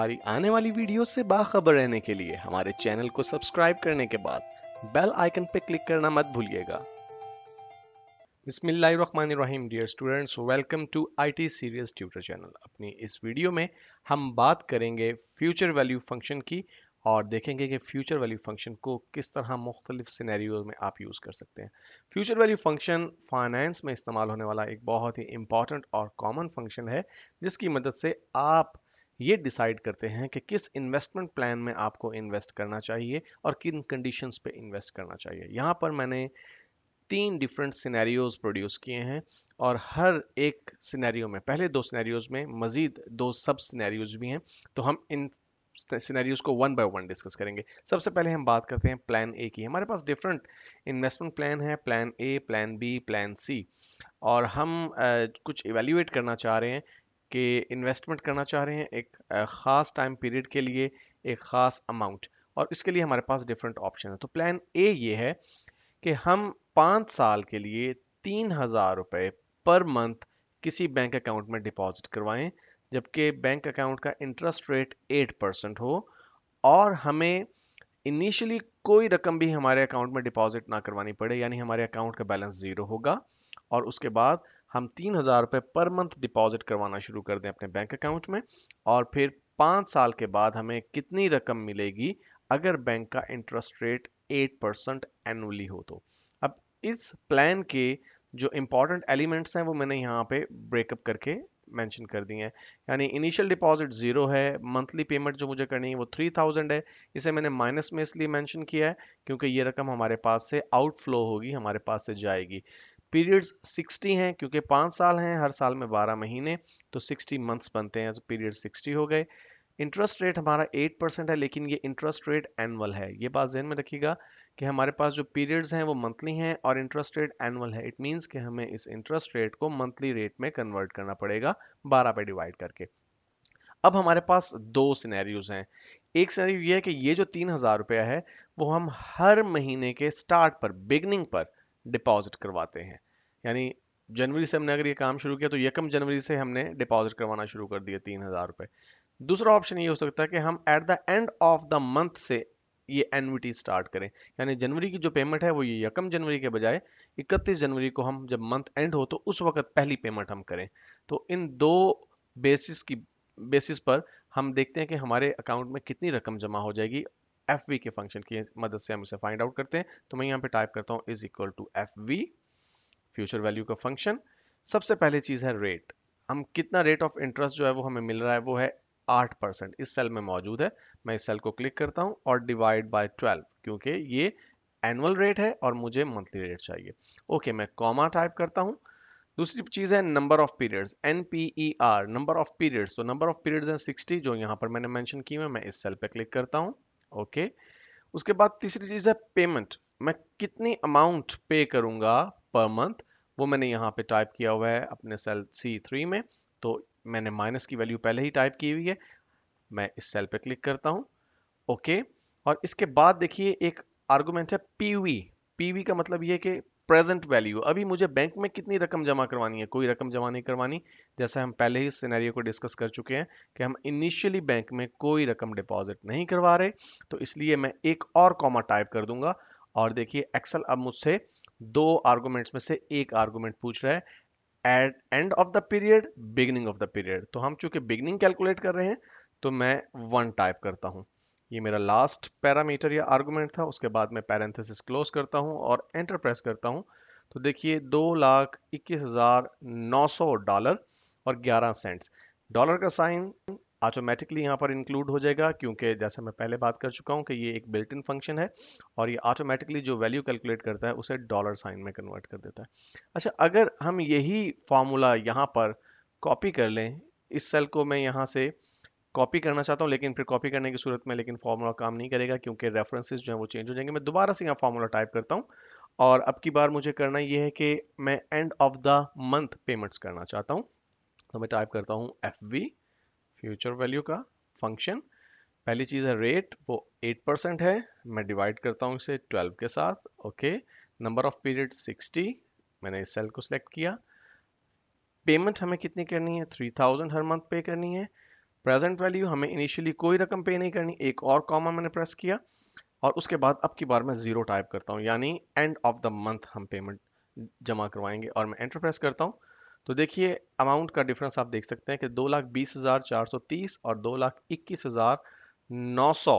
हमारी आने वाली वीडियो से बाखबर रहने के लिए हमारे चैनल को सब्सक्राइब करने के बाद बेल आइकन पर क्लिक करना मत भूलिएगा। बिस्मिल्लाहिर्रहमानिर्रहीम, dear students, welcome to IT serious tutor channel. अपनी इस वीडियो में हम बात करेंगे फ्यूचर वैल्यू फ़ंक्शन की और देखेंगे कि फ्यूचर वैल्यू फ़ंक्शन को किस तरह मुख्तलिफ़ सिनेरियो में आप यूज़ कर सकते हैं। फ्यूचर वैल्यू फ़ंक्शन फाइनेंस में इस्तेमाल होने वाला एक बहुत ही इंपॉर्टेंट और कॉमन फ़ंक्शन है, जिसकी मदद से आप ये डिसाइड करते हैं कि किस इन्वेस्टमेंट प्लान में आपको इन्वेस्ट करना चाहिए और किन कंडीशंस पे इन्वेस्ट करना चाहिए। यहाँ पर मैंने तीन डिफरेंट सिनेरियोज प्रोड्यूस किए हैं और हर एक सिनेरियो में पहले दो सिनेरियोज में मजीद दो सब सिनेरियोज भी हैं तो हम इन सिनेरियोज को वन बाय वन डिस्कस करेंगे। सबसे पहले हम बात करते हैं प्लान ए की। हमारे पास डिफरेंट इन्वेस्टमेंट प्लान है plan A plan B plan C और हम आ, कुछ इवेल्युएट करना चाह रहे हैं कि इन्वेस्टमेंट करना चाह रहे हैं एक ख़ास टाइम पीरियड के लिए एक ख़ास अमाउंट और इसके लिए हमारे पास डिफरेंट ऑप्शन है। तो प्लान ए ये है कि हम पाँच साल के लिए तीन हज़ार रुपये पर मंथ किसी बैंक अकाउंट में डिपॉजिट करवाएँ, जबकि बैंक अकाउंट का इंटरेस्ट रेट एट परसेंट हो और हमें इनिशियली कोई रकम भी हमारे अकाउंट में डिपॉजिट ना करवानी पड़े, यानी हमारे अकाउंट का बैलेंस ज़ीरो होगा और उसके बाद हम तीन हज़ार रुपये पर मंथ डिपॉजिट करवाना शुरू कर दें अपने बैंक अकाउंट में और फिर पाँच साल के बाद हमें कितनी रकम मिलेगी अगर बैंक का interest rate eight percent annually हो तो। अब इस प्लान के जो इम्पोर्टेंट एलिमेंट्स हैं वो मैंने यहाँ पे ब्रेकअप करके मेंशन कर दिए हैं। यानी इनिशियल डिपॉजिट ज़ीरो है मंथली पेमेंट जो मुझे करनी है वो थ्री थाउज़ेंड है। इसे मैंने माइनस में इसलिए मेंशन किया है क्योंकि ये रकम हमारे पास से आउटफ्लो होगी, हमारे पास से जाएगी। पीरियड्स 60 हैं, क्योंकि पाँच साल हैं, हर साल में 12 महीने तो 60 मंथ्स बनते हैं तो पीरियड 60 हो गए। इंटरेस्ट रेट हमारा 8 परसेंट है, लेकिन ये इंटरेस्ट रेट एनुअल है। ये बात जहन में रखिएगा कि हमारे पास जो पीरियड्स हैं, वो मंथली हैं और इंटरेस्ट रेट एनुअल है। इट मींस कि हमें इस इंटरेस्ट रेट को मंथली रेट में कन्वर्ट करना पड़ेगा 12 पे डिवाइड करके। अब हमारे पास दो सिनेरियोज हैं। एक सिनेरियो ये है कि ये जो तीन हज़ार रुपया है, वो हम हर महीने के स्टार्ट पर बिगनिंग पर डिपॉजिट करवाते हैं। यानी जनवरी से हमने अगर ये काम शुरू किया तो यकम जनवरी से हमने डिपॉजिट करवाना शुरू कर दिया तीन हज़ार रुपये दूसरा ऑप्शन ये हो सकता है कि हम at the end of the month से ये एनविटी स्टार्ट करें। यानी जनवरी की जो पेमेंट है, वो ये यकम जनवरी के बजाय 31 जनवरी को हम जब मंथ एंड हो तो उस वक्त पहली पेमेंट हम करें। तो इन दो बेसिस की बेसिस पर हम देखते हैं कि हमारे अकाउंट में कितनी रकम जमा हो जाएगी। एफ़ वी के फ़ंक्शन की मदद से हम इसे फाइंड आउट करते हैं। तो मैं यहाँ पे टाइप करता हूँ is equal to F V future value का फ़ंक्शन सबसे पहले चीज़ है रेट हम कितना रेट ऑफ़ इंटरेस्ट जो है वो हमें मिल रहा है वो है आठ परसेंट। इस सेल में मौजूद है। मैं इस सेल को क्लिक करता हूँ और डिवाइड बाय ट्वेल्व क्योंकि ये एनुअल रेट है और मुझे मंथली रेट चाहिए। ओके मैं कॉमा टाइप करता हूँ। दूसरी चीज़ है number of periods N P E R number of periods तो नंबर ऑफ़ पीरियड्स हैं सिक्सटी जो यहाँ पर मैंने मेंशन की है, मैं इस सेल पे क्लिक करता हूँ। ओके? उसके बाद तीसरी चीज़ है पेमेंट मैं कितनी अमाउंट पे करूँगा पर मंथ वो मैंने यहाँ पे टाइप किया हुआ है अपने सेल सी थ्री में तो मैंने माइनस की वैल्यू पहले ही टाइप की हुई है। मैं इस सेल पे क्लिक करता हूँ, ओके? और इसके बाद देखिए एक आर्गूमेंट है पी वी का मतलब ये कि प्रेजेंट वैल्यू अभी मुझे बैंक में कितनी रकम जमा करवानी है? कोई रकम जमा नहीं करवानी। जैसे हम पहले ही सिनेरियो को डिस्कस कर चुके हैं कि हम इनिशियली बैंक में कोई रकम डिपॉजिट नहीं करवा रहे तो इसलिए मैं एक और कॉमा टाइप कर दूँगा। और देखिए एक्सेल अब मुझसे दो आर्गुमेंट्स में से एक आर्गुमेंट पूछ रहा है। At end of the period beginning of the period तो हम चूँकि बिगनिंग कैलकुलेट कर रहे हैं तो मैं वन टाइप करता हूँ। ये मेरा लास्ट पैरामीटर या आर्गूमेंट था, उसके बाद मैं पैरेंथेसिस क्लोज करता हूँ और एंटर प्रेस करता हूँ। तो देखिए, दो लाख इक्कीस हज़ार नौ सौ डॉलर और ग्यारह सेंट्स डॉलर का साइन ऑटोमेटिकली यहाँ पर इंक्लूड हो जाएगा, क्योंकि जैसे मैं पहले बात कर चुका हूँ कि ये एक बिल्ट इन फ़ंक्शन है और ये ऑटोमेटिकली जो वैल्यू कैलकुलेट करता है, उसे डॉलर साइन में कन्वर्ट कर देता है। अच्छा अगर हम यही फार्मूला यहाँ पर कॉपी कर लें, इस सेल को मैं यहाँ से कॉपी करना चाहता हूँ, लेकिन फिर कॉपी करने की सूरत में लेकिन फॉर्मूला काम नहीं करेगा, क्योंकि रेफरेंसेस जो है वो चेंज हो जाएँगे। मैं दोबारा से यहाँ फॉर्मूला टाइप करता हूँ और अब की बार मुझे करना ये है कि मैं end of the month payments करना चाहता हूँ। तो मैं टाइप करता हूँ एफ़ फ्यूचर वैल्यू का फ़ंक्शन पहली चीज़ है रेट वो 8 परसेंट है। मैं डिवाइड करता हूँ इसे 12 के साथ ओके नंबर ऑफ़ पीरियड 60 मैंने इस सेल को सिलेक्ट किया। पेमेंट हमें कितनी करनी है? 3000 हर मंथ पे करनी है। प्रेजेंट वैल्यू हमें इनिशियली कोई रकम पे नहीं करनी, एक और कॉमा मैंने प्रेस किया और उसके बाद अब की बार मैं ज़ीरो टाइप करता हूँ, यानी एंड ऑफ़ द मंथ हम पेमेंट जमा करवाएँगे और मैं एंटर प्रेस करता हूँ। तो देखिए अमाउंट का डिफरेंस आप देख सकते हैं कि दो लाख बीस हज़ार चार सौ तीस और दो लाख इक्कीस हज़ार नौ सौ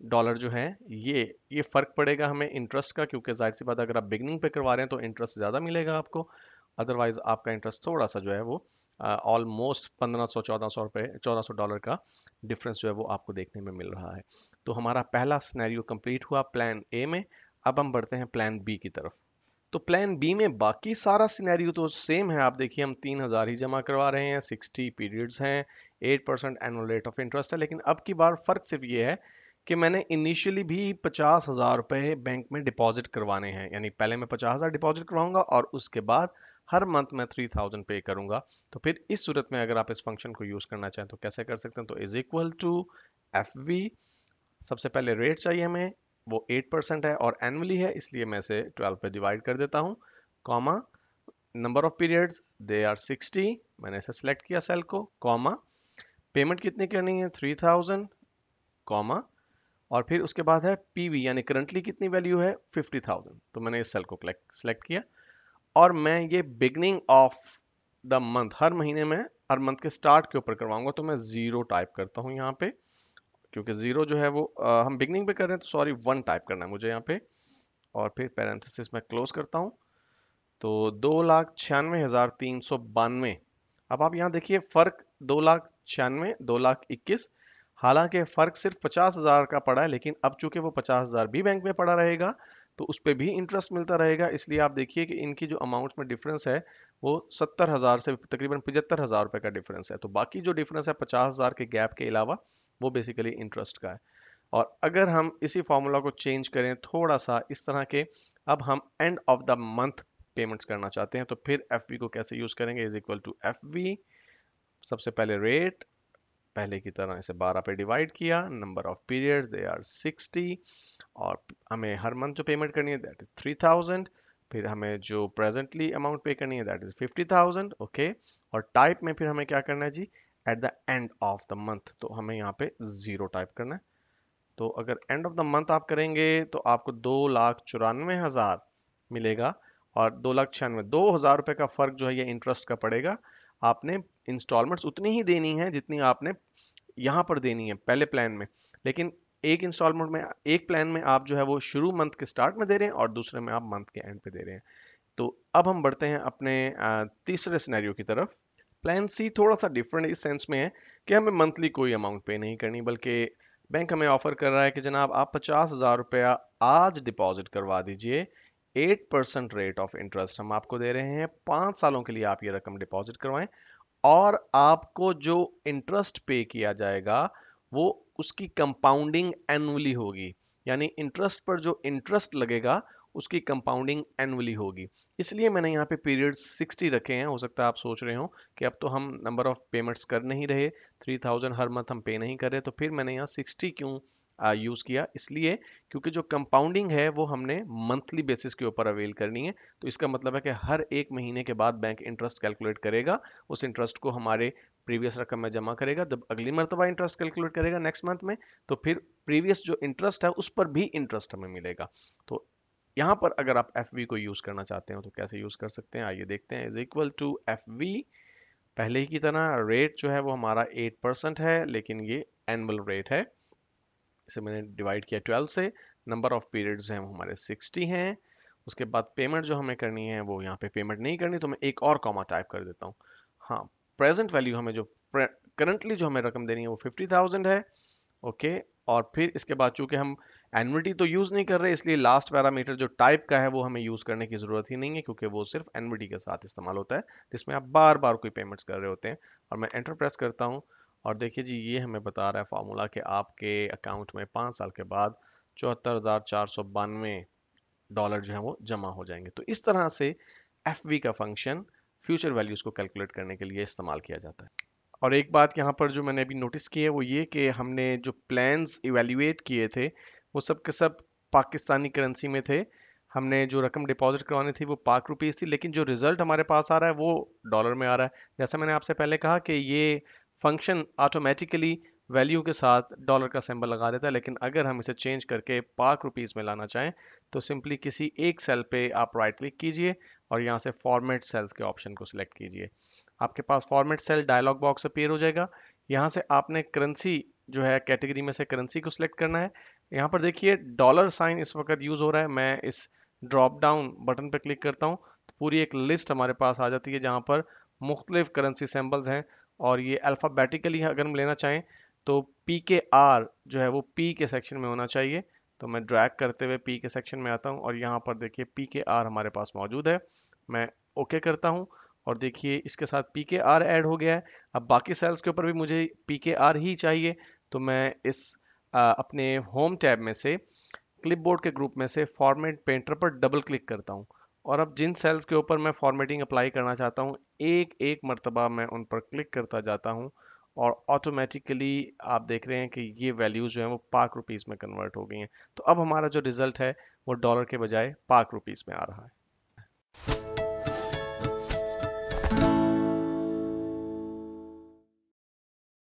डॉलर जो है, ये ये फ़र्क पड़ेगा हमें इंटरेस्ट का, क्योंकि ज़ाहिर सी बात अगर आप बिगनिंग पे करवा रहे हैं तो इंटरेस्ट ज़्यादा मिलेगा आपको अदरवाइज़ आपका इंटरेस्ट थोड़ा सा जो है वो ऑलमोस्ट पंद्रह सौ, चौदह सौ रुपये चौदह सौ डॉलर का डिफरेंस जो है वो आपको देखने में मिल रहा है। तो हमारा पहला स्नैरियो कंप्लीट हुआ प्लान ए में। अब हम बढ़ते हैं प्लान बी की तरफ़। तो प्लान बी में बाकी सारा सिनेरियो तो सेम है। आप देखिए हम तीन हज़ार ही जमा करवा रहे हैं सिक्सटी पीरियड्स हैं eight percent annual rate of interest है। लेकिन अब की बार फ़र्क सिर्फ़ ये है कि मैंने इनिशियली भी पचास हज़ार रुपये बैंक में डिपॉजिट करवाने हैं। यानी पहले मैं पचास हज़ार डिपॉजिट करवाऊँगा और उसके बाद हर मंथ मैं थ्री थाउज़ेंड पे करूँगा। तो फिर इस सूरत में अगर आप इस फ़ंक्शन को यूज़ करना चाहें तो कैसे कर सकते हैं? तो is equal to F V सबसे पहले रेट चाहिए हमें, वो एट परसेंट है और एनुअली है, इसलिए मैं इसे ट्वेल्व पे डिवाइड कर देता हूँ comma number of periods they are sixty मैंने इसे सेलेक्ट किया सेल को कॉमा पेमेंट कितनी करनी है? थ्री थाउज़ेंड कॉमा और फिर उसके बाद है पीवी यानी करंटली कितनी वैल्यू है? फिफ्टी थाउज़ेंड तो मैंने इस सेल को सेलेक्ट किया। और मैं ये बिगनिंग ऑफ़ द मंथ हर महीने में हर मंथ के स्टार्ट के ऊपर करवाऊँगा तो मैं ज़ीरो टाइप करता हूँ यहाँ पे। क्योंकि ज़ीरो जो है वो आ, हम बिगनिंग पे कर रहे हैं तो सॉरी वन टाइप करना है मुझे यहाँ पे। और फिर पैरेंथेसिस में क्लोज करता हूँ तो दो लाख छियानवे हज़ार तीन सौ बानवे। अब आप यहाँ देखिए फ़र्क दो लाख छियानवे दो लाख इक्कीस। हालाँकि फ़र्क सिर्फ़ पचास हज़ार का पड़ा है लेकिन अब चूँकि वो पचास हज़ार भी बैंक में पड़ा रहेगा तो उस पर भी इंटरेस्ट मिलता रहेगा। इसलिए आप देखिए कि इनकी जो अमाउंट में डिफरेंस है, वो सत्तर हज़ार से तकरीबन पचहत्तर हज़ार रुपये का डिफरेंस है। तो बाकी जो डिफरेंस है पचास हज़ार के गैप के अलावा, वो बेसिकली इंटरेस्ट का है। और अगर हम इसी फार्मूला को चेंज करें थोड़ा सा इस तरह के, अब हम end of the month payments करना चाहते हैं तो फिर एफवी को कैसे यूज़ करेंगे? इज़ इक्वल टू एफवी सबसे पहले रेट पहले की तरह इसे 12 पे डिवाइड किया number of periods they are 60 और हमें हर मंथ जो पेमेंट करनी है दैट इज़ 3000 फिर हमें जो प्रेजेंटली अमाउंट पे करनी है दैट इज़ 50000 ओके और टाइप में फिर हमें क्या करना है जी? At the end of the month तो हमें यहाँ पे ज़ीरो टाइप करना है। तो अगर एंड ऑफ़ द मंथ आप करेंगे तो आपको दो लाख चौरानवे हज़ार मिलेगा, और दो लाख छियानवे, दो हज़ार रुपये का फ़र्क जो है, ये इंटरेस्ट का पड़ेगा आपने इंस्टॉलमेंट्स उतनी ही देनी है जितनी आपने यहाँ पर देनी है, पहले प्लान में। लेकिन एक इंस्टॉलमेंट में, एक प्लान में आप जो है वो शुरू मंथ के स्टार्ट में दे रहे हैं और दूसरे में आप मंथ के एंड पे दे रहे हैं। तो अब हम बढ़ते हैं अपने तीसरे सिनेरियो की तरफ़। प्लान सी थोड़ा सा डिफरेंट इस सेंस में है कि हमें मंथली कोई अमाउंट पे नहीं करनी, बल्कि बैंक हमें ऑफ़र कर रहा है कि जनाब आप पचास हज़ार रुपया आज डिपॉजिट करवा दीजिए। Eight percent rate of interest हम आपको दे रहे हैं। पाँच सालों के लिए आप ये रकम डिपॉजिट करवाएँ और आपको जो इंटरेस्ट पे किया जाएगा, वो उसकी कंपाउंडिंग एनुअली होगी। यानी इंटरेस्ट पर जो इंटरेस्ट लगेगा, उसकी कंपाउंडिंग एनुअली होगी। इसलिए मैंने यहाँ पे पीरियड्स 60 रखे हैं। हो सकता है आप सोच रहे हो कि अब तो हम नंबर ऑफ़ पेमेंट्स कर नहीं रहे। 3000 हर मंथ हम पे नहीं कर रहे तो फिर मैंने यहाँ 60 क्यों यूज़ किया। इसलिए क्योंकि जो कंपाउंडिंग है, वो हमने मंथली बेसिस के ऊपर अवेल करनी है तो इसका मतलब है कि हर एक महीने के बाद बैंक इंटरेस्ट कैलकुलेट करेगा। उस इंटरेस्ट को हमारे प्रीवियस रकम में जमा करेगा। जब अगली मरतबा इंटरेस्ट कैलकुलेट करेगा नेक्स्ट मंथ में तो फिर प्रीवियस जो इंटरेस्ट है, उस पर भी इंटरेस्ट हमें मिलेगा। तो यहाँ पर अगर आप एफवी को यूज़ करना चाहते हो तो कैसे यूज़ कर सकते हैं, आइए देखते हैं। इज़ इक्वल टू एफवी पहले ही की तरह रेट जो है, वो हमारा एट परसेंट है, लेकिन ये एनुअल रेट है। इसे मैंने डिवाइड किया 12 से नंबर ऑफ़ पीरियड्स हैं वो हमारे 60 हैं। उसके बाद पेमेंट जो हमें करनी है, वो यहाँ पे पेमेंट नहीं करनी तो मैं एक और कॉमा टाइप कर देता हूँ। हाँ प्रेजेंट वैल्यू हमें जो करंटली जो हमें रकम देनी है, वो फिफ्टी थाउज़ेंड है ओके और फिर इसके बाद चूँकि हम एनविटी तो यूज़ नहीं कर रहे, इसलिए लास्ट पैरामीटर जो टाइप का है, वो हमें यूज़ करने की ज़रूरत ही नहीं है, क्योंकि वो सिर्फ़ एनविटी के साथ इस्तेमाल होता है, जिसमें आप बार बार कोई पेमेंट्स कर रहे होते हैं। और मैं एंटर प्रेस करता हूँ और देखिए जी, ये हमें बता रहा है फार्मूला कि आपके अकाउंट में पाँच साल के बाद चौहत्तर हज़ार चार सौ बानवे डॉलर जो है वो जमा हो जाएँगे। तो इस तरह से एफ़ का फ़ंक्शन फ्यूचर वैल्यूज़ को कैलकुलेट करने के लिए इस्तेमाल किया जाता है। और एक बात यहाँ पर जो मैंने अभी नोटिस की है वो ये कि हमने जो प्लान्स इवेल्यूएट किए थे, वो सब के सब पाकिस्तानी करेंसी में थे। हमने जो रकम डिपॉजिट करवानी थी वो पाक रुपीज़ थी, लेकिन जो रिज़ल्ट हमारे पास आ रहा है वो डॉलर में आ रहा है। जैसा मैंने आपसे पहले कहा कि ये फ़ंक्शन ऑटोमेटिकली वैल्यू के साथ डॉलर का सिंबल लगा देता है, लेकिन अगर हम इसे चेंज करके पाक रुपीज़ में लाना चाहें तो सिंपली किसी एक सेल पे आप राइट क्लिक कीजिए और यहाँ से फॉर्मेट सेल्स के ऑप्शन को सिलेक्ट कीजिए। आपके पास format cell dialogue box appear हो जाएगा। यहाँ से आपने करेंसी जो है कैटेगरी में से करेंसी को सिलेक्ट करना है। यहाँ पर देखिए डॉलर साइन इस वक्त यूज़ हो रहा है। मैं इस ड्रॉप डाउन बटन पर क्लिक करता हूँ तो पूरी एक लिस्ट हमारे पास आ जाती है, जहाँ पर मुख्तलिफ़ करेंसी सिम्बल्स हैं। और ये अल्फ़ाबेटिकली अगर हम लेना चाहें तो पी के आर जो है वो पी के सेक्शन में होना चाहिए। तो मैं ड्रैग करते हुए पी के सेक्शन में आता हूँ और यहाँ पर देखिए पी के आर हमारे पास मौजूद है। मैं ओके okay करता हूँ और देखिए इसके साथ पी के आर एड हो गया है। अब बाकी सेल्स के ऊपर भी मुझे पी के आर ही चाहिए। तो मैं इस आ, अपने होम टैब में से क्लिपबोर्ड के ग्रुप में से फॉर्मेट पेंटर पर डबल क्लिक करता हूँ। और अब जिन सेल्स के ऊपर मैं फॉर्मेटिंग अप्लाई करना चाहता हूँ, एक एक मरतबा मैं उन पर क्लिक करता जाता हूँ और ऑटोमेटिकली आप देख रहे हैं कि ये वैल्यूज़ जो हैं वो पाक रुपीज़ में कन्वर्ट हो गई हैं। तो अब हमारा जो रिज़ल्ट है, वो डॉलर के बजाय पाक रुपीज़ में आ रहा है।